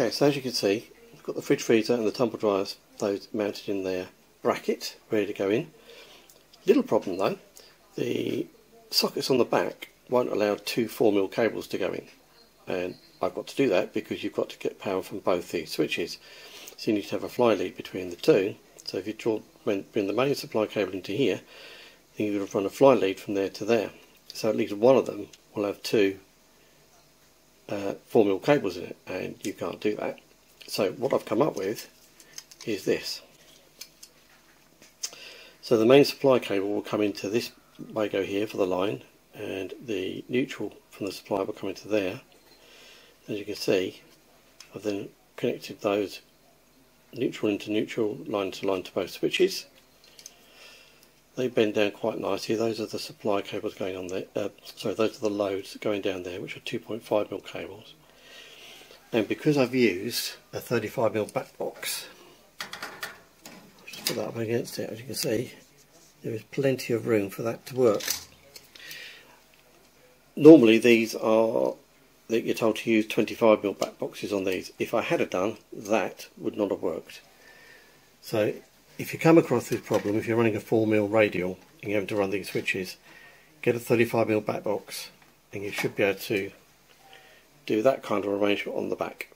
Okay, so as you can see, we've got the fridge freezer and the tumble dryers, those mounted in their bracket, ready to go in. Little problem though, the sockets on the back won't allow two 4mm cables to go in. And I've got to do that because you've got to get power from both these switches. So you need to have a fly lead between the two. So if you draw, when, bring the main supply cable into here, then you would run a fly lead from there to there. So at least one of them will have two uh, 4mm cables in it and you can't do that. So what I've come up with is this. So the main supply cable will come into this Wago here for the line and the neutral from the supply will come into there. As you can see I've then connected those neutral into neutral, line to line to both switches. They bend down quite nicely. Those are the supply cables going on there. Uh, sorry, those are the loads going down there, which are 2.5mm cables. And because I've used a 35mm back box, just put that up against it, as you can see, there is plenty of room for that to work. Normally these are that you're told to use 25mm back boxes on these. If I had done, that would not have worked. So if you come across this problem, if you're running a 4mm radial and you're having to run these switches, get a 35mm back box and you should be able to do that kind of arrangement on the back.